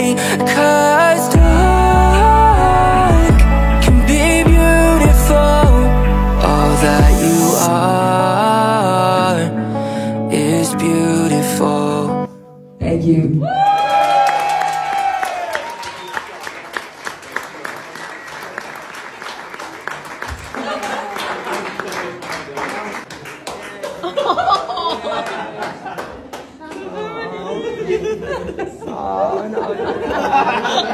me Cause dark can be beautiful All that you are is beautiful Thank you. Oh, no.